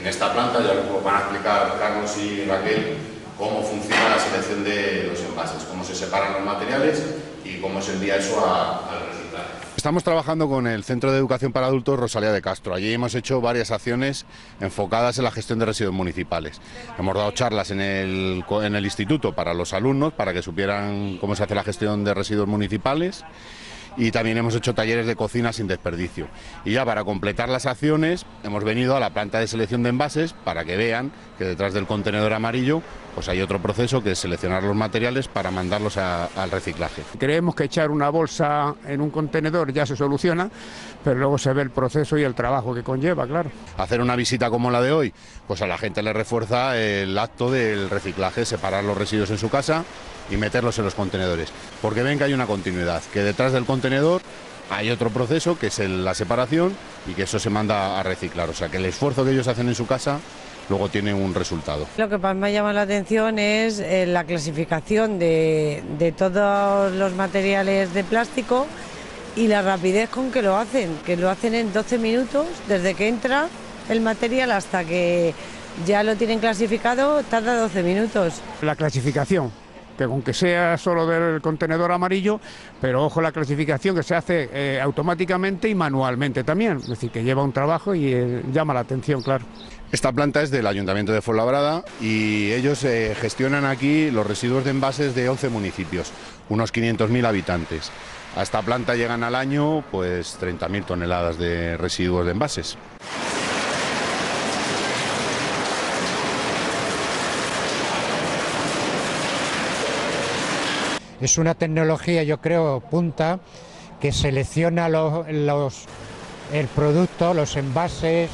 En esta planta ya van a explicar Carlos y Raquel cómo funciona la selección de los envases, cómo se separan los materiales y cómo se envía eso al reciclaje. Estamos trabajando con el Centro de Educación para Adultos Rosalía de Castro. Allí hemos hecho varias acciones enfocadas en la gestión de residuos municipales. Hemos dado charlas en el instituto para los alumnos, para que supieran cómo se hace la gestión de residuos municipales y también hemos hecho talleres de cocina sin desperdicio. Y ya para completar las acciones hemos venido a la planta de selección de envases para que vean que detrás del contenedor amarillo pues hay otro proceso que es seleccionar los materiales para mandarlos al reciclaje. Creemos que echar una bolsa en un contenedor ya se soluciona, pero luego se ve el proceso y el trabajo que conlleva, claro. Hacer una visita como la de hoy, pues a la gente le refuerza el acto del reciclaje, separar los residuos en su casa y meterlos en los contenedores, porque ven que hay una continuidad, que detrás del contenedor hay otro proceso que es la separación y que eso se manda a reciclar, o sea que el esfuerzo que ellos hacen en su casa luego tiene un resultado. Lo que más me llama la atención es eh, la clasificación de, de todos los materiales de plástico y la rapidez con que lo hacen, que lo hacen en 12 minutos desde que entra el material hasta que ya lo tienen clasificado, tarda 12 minutos. La clasificación, que aunque sea solo del contenedor amarillo, pero ojo la clasificación que se hace eh, automáticamente y manualmente también, es decir, que lleva un trabajo y eh, llama la atención, claro. Esta planta es del Ayuntamiento de Fuenlabrada y ellos eh, gestionan aquí los residuos de envases de 11 municipios, unos 500.000 habitantes. A esta planta llegan al año pues 30.000 toneladas de residuos de envases. Es una tecnología, yo creo, punta, que selecciona los, el producto, los envases,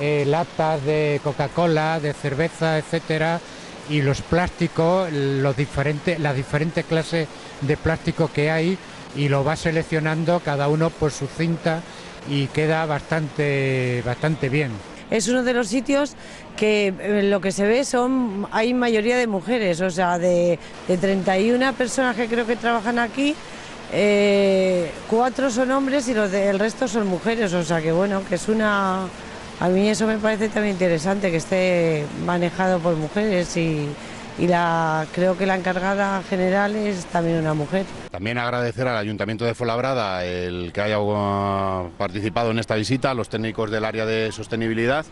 eh, latas de Coca-Cola, de cerveza, etcétera, y los plásticos, los diferentes, las diferentes clases de plástico que hay, y lo va seleccionando cada uno por su cinta y queda bastante, bastante bien es uno de los sitios que eh, lo que se ve son, hay mayoría de mujeres, o sea, de, 31 personas que creo que trabajan aquí, eh, cuatro son hombres y los el resto son mujeres, o sea que bueno, que es una... A mí eso me parece también interesante, que esté manejado por mujeres y, y la, creo que la encargada general es también una mujer. También agradecer al Ayuntamiento de Fuenlabrada el que haya participado en esta visita, a los técnicos del área de sostenibilidad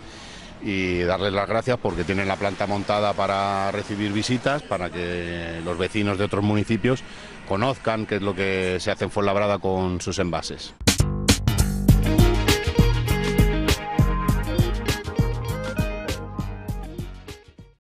y darles las gracias porque tienen la planta montada para recibir visitas, para que los vecinos de otros municipios conozcan qué es lo que se hace en Fuenlabrada con sus envases.